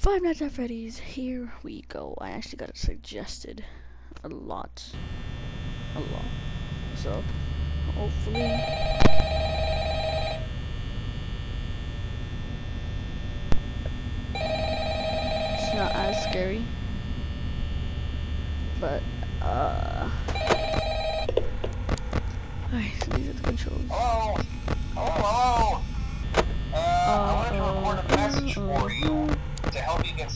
Five Nights at Freddy's. Here we go. I actually got it suggested a lot. A lot. So, hopefully. It's not as scary. But, uh. Alright, so these are the controls. Hello? Hello, hello? Uh, I wanted to record a message for you to help you get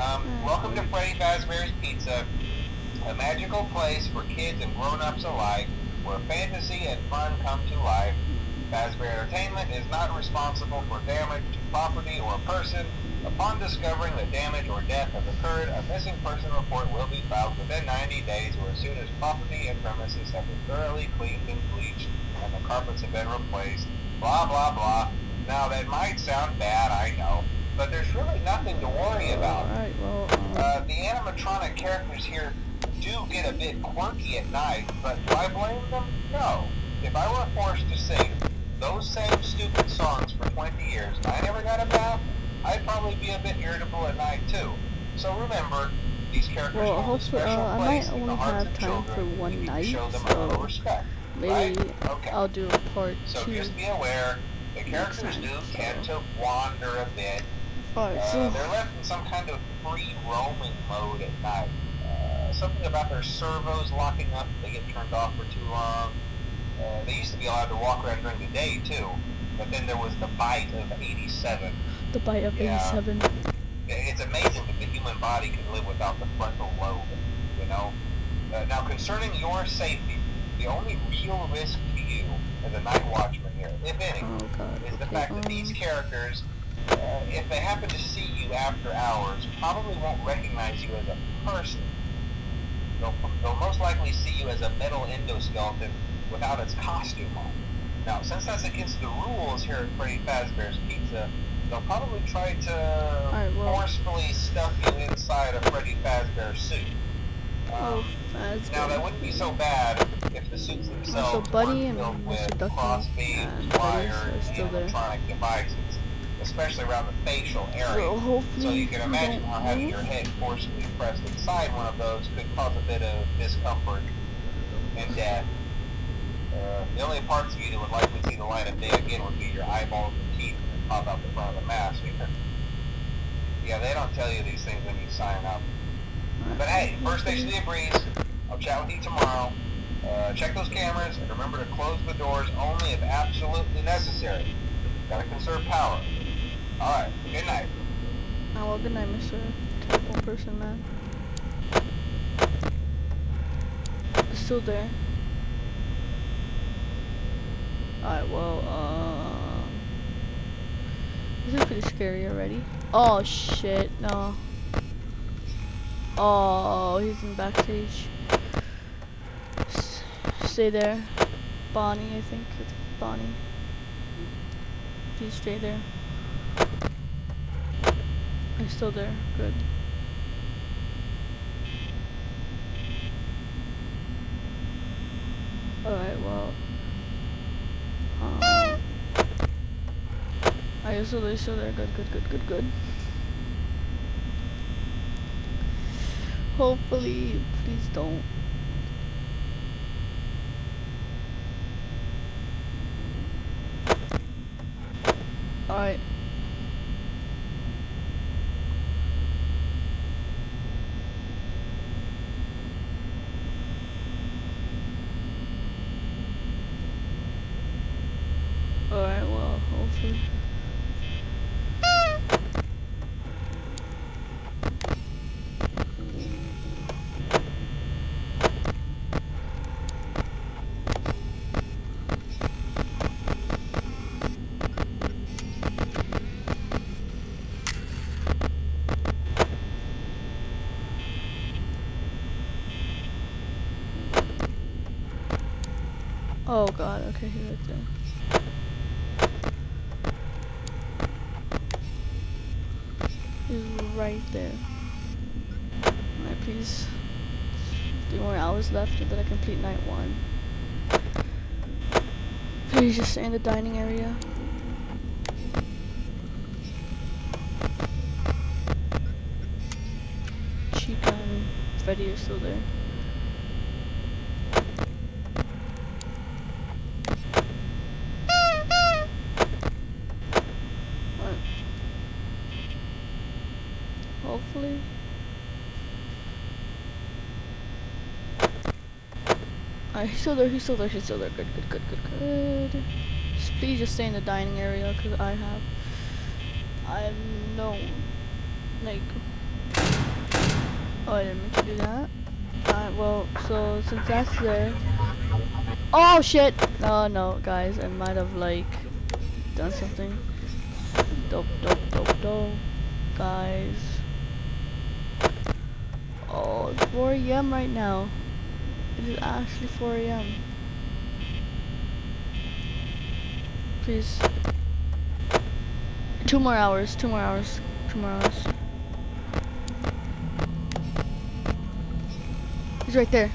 Um, welcome to Freddy Fazbear's Pizza, a magical place for kids and grown-ups alike, where fantasy and fun come to life. Fazbear Entertainment is not responsible for damage to property or person. Upon discovering that damage or death has occurred, a missing person report will be filed within 90 days or as soon as property and premises have been thoroughly cleaned and bleached and the carpets have been replaced. Blah, blah, blah. Now, that might sound bad, I know, but there's really nothing to worry about. Alright, well, um, Uh, the animatronic characters here do get a bit quirky at night, but do I blame them? No. If I were forced to sing those same stupid songs for 20 years and I never got a bath, I'd probably be a bit irritable at night too. So remember, these characters Well, hold a special uh, I place might in the only hearts have of time for children. one need to night, show them a so little respect. maybe right? Okay. I'll do a part So two. just be aware, the characters do so- tend to wander a bit. Alright, Uh, so they're left in some kind of free roaming mode at night. Uh, something about their servos locking up if they get turned off for too long. Uh, they used to be allowed to walk around during the day too, but then there was the bite of 87. the bite of yeah. 87. It's amazing that the human body can live without the frontal lobe, you know? Uh, now, concerning your safety, the only real risk to you as a night watchman here, if any, Oh god. is the okay, fact that um, these characters, uh, if they happen to see you after hours, probably won't recognize you as a person. They'll, they'll most likely see you as a metal endoskeleton without its costume on. Now, since that's against the rules here at Freddy Fazbear's Pizza, they'll probably try to Alright, well- forcefully stuff you inside a Freddy Fazbear suit. Oh, Um, that's now, that wouldn't be so bad if the suits themselves Buddy weren't and filled with Mr. Ducky cross beams, and Buddies wires, still there. devices, especially around the facial area. So you can imagine how having your head forcibly pressed inside one of those could cause a bit of discomfort and death. Uh, the only parts of you that would likely see the light of day again would be your eyeballs and teeth that pop out the front of the mask. Because, yeah, they don't tell you these things when you sign up. But hey, first station of the breeze. I'll chat with you tomorrow. Uh, check those cameras and remember to close the doors only if absolutely necessary. Gotta conserve power. Alright, good night. Oh, well, good night, Mr. Telephone Person Man. Still there. Alright, well, uh... This is pretty scary already. Oh, shit, no. Oh, he's in backstage. S stay there. Bonnie, I think. It's Bonnie. Please stay there. Still there. Good. Alright, well. Um, I guess so they're still there. Good, good, good, good, good. Hopefully, please don't. Alright, Oh god, okay, he right there. Right there. Alright, please. Three more hours left then I complete night one. Please just stay in the dining area. Chica and Freddy are still there. What? Hopefully. Alright, he's still there, he's still there, he's still there. Good, good, good, good, good. Just please just stay in the dining area because I have. I no. Like. Oh, I didn't mean to do that. Alright, well, so since that's there. Oh shit! Oh no, guys, I might have like done something. Dope, dope, dope, dope. Guys. Oh, it's 4 a.m. right now. It is actually 4 a.m. Please. Two more hours, two more hours, two more hours. He's right there.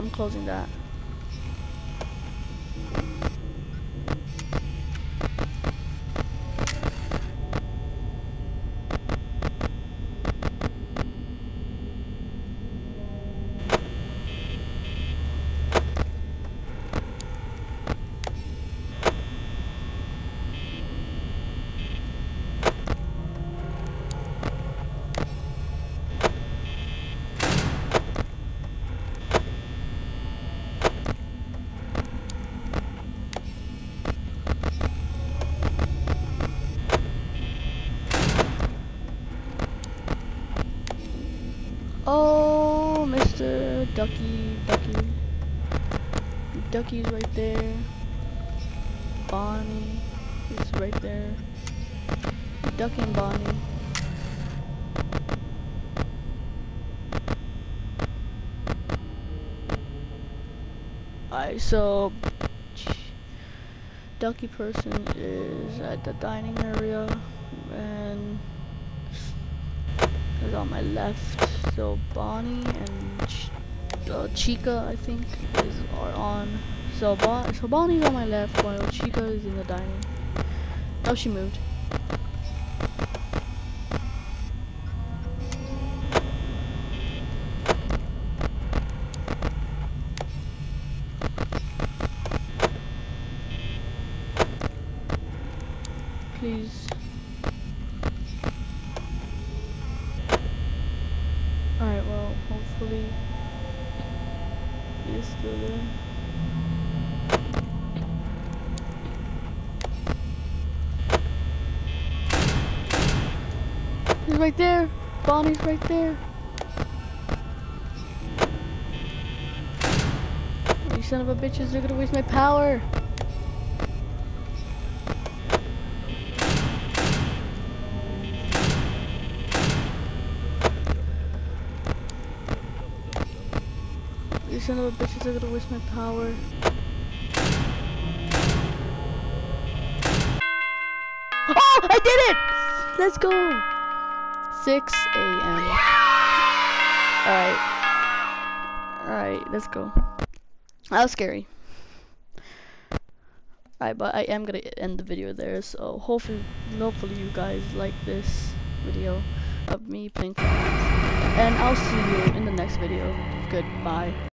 I'm closing that. Oh, Mr. Ducky, Ducky. Ducky's right there. Bonnie is right there. Ducky and Bonnie. Alright, so Ducky person is at the dining area and is on my left. So Bonnie and Ch uh, Chica, I think, is are on. So bon so Bonnie's on my left while Chica is in the dining. Oh, she moved. Please. Alright, well, hopefully he is still there. He's right there. Bonnie's right there. You son of a bitches, they're gonna waste my power. You son of a bitches are gonna waste my power. Oh, I did it! Let's go! 6 a.m. Alright. Alright, let's go. That was scary. Alright, but I am gonna end the video there, so hopefully, hopefully you guys like this video of me playing. And I'll see you in the next video. Goodbye.